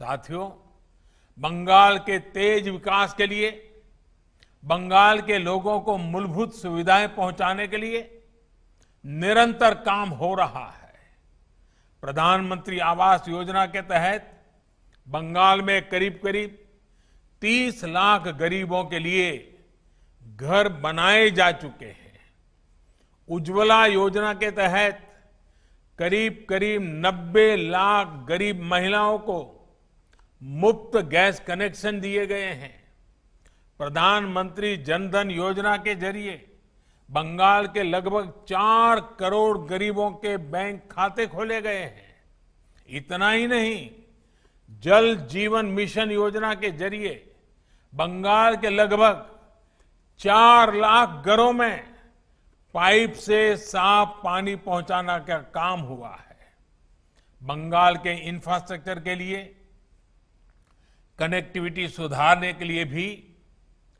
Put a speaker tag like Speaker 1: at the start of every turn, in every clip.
Speaker 1: साथियों, बंगाल के तेज विकास के लिए, बंगाल के लोगों को मूलभूत सुविधाएँ पहुँचाने के लिए निरंतर काम हो रहा है। प्रधानमंत्री आवास योजना के तहत बंगाल में करीब करीब 30 लाख गरीबों के लिए घर बनाए जा चुके हैं। उज्ज्वला योजना के तहत करीब करीब 90 लाख गरीब महिलाओं को मुफ़्त गैस कनेक्शन दिए गए हैं। प्रधानमंत्री जनधन योजना के ज़रिए बंगाल के लगभग चार करोड़ गरीबों के बैंक खाते खोले गए हैं। इतना ही नहीं, जल जीवन मिशन योजना के ज़रिए बंगाल के लगभग चार लाख घरों में पाइप से साफ़ पानी पहुंचाना का काम हुआ है। बंगाल के इंफ्रास्ट्रक्चर के लिए कनेक्टिविटी सुधारने के लिए भी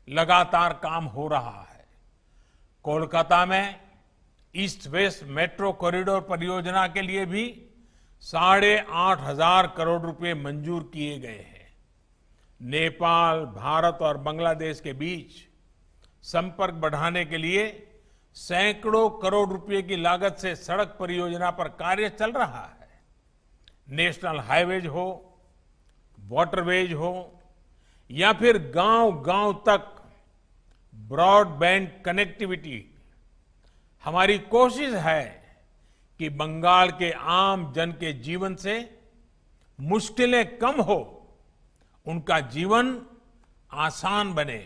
Speaker 1: लगातार काम हो रहा है। कोलकाता में ईस्ट वेस्ट मेट्रो कॉरिडोर परियोजना के लिए भी साढ़े आठ हज़ार करोड़ रुपए मंजूर किए गए हैं। नेपाल, भारत और बांग्लादेश के बीच संपर्क बढ़ाने के लिए सैकड़ों करोड़ रुपए की लागत से सड़क परियोजना पर कार्य चल रहा है। नेशनल हाईवेज हो वाटरवेज हो, या फिर गाँव गाँव तक ब्रॉडबैंड कनेक्टिविटी हमारी कोशिश है कि बंगाल के आम जन के जीवन से मुश्किलें कम हो, उनका जीवन आसान बने।